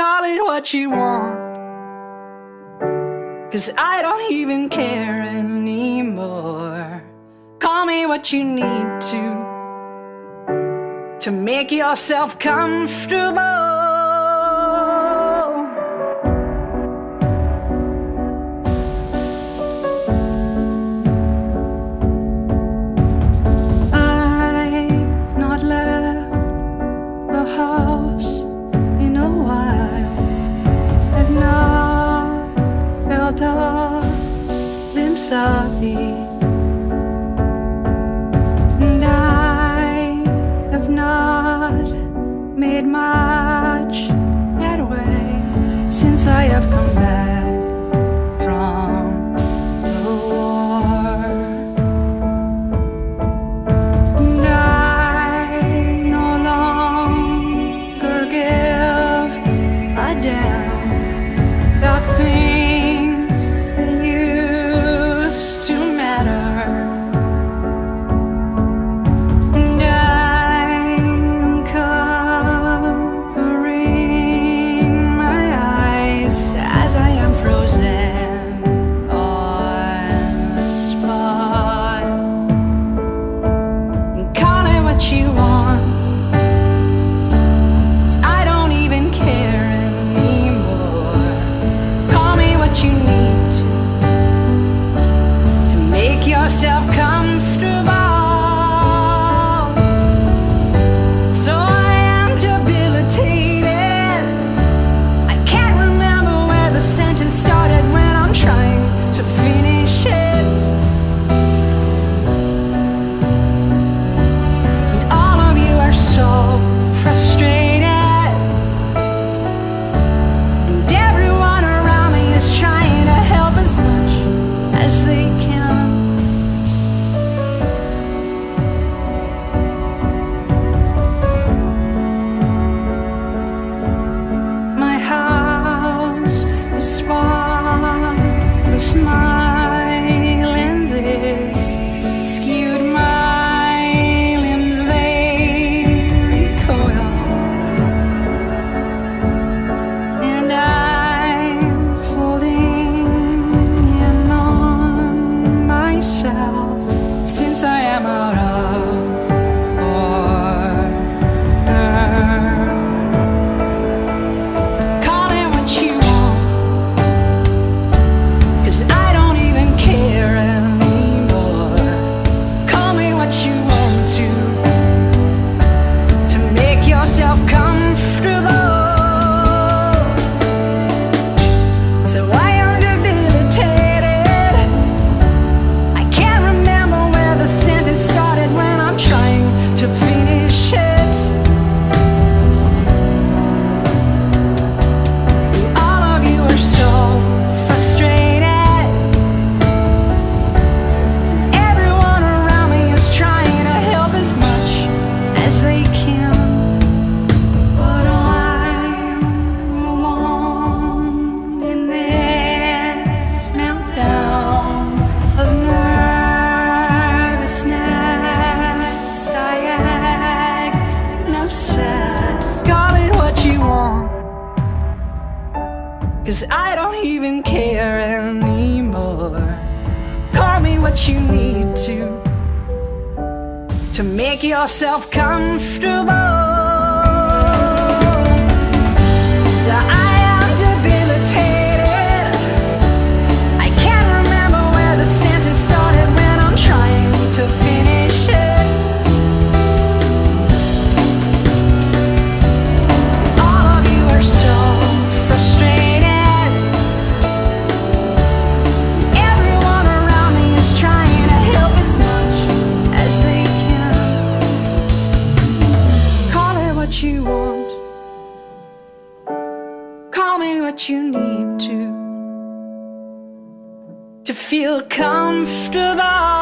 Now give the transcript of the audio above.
Call it what you want. Cause I don't even care anymore. Call me what you need to. To make yourself comfortable. sorry breaking Cause I don't even care anymore. Call me what you need to, to make yourself comfortable. tell me what you need to to feel comfortable.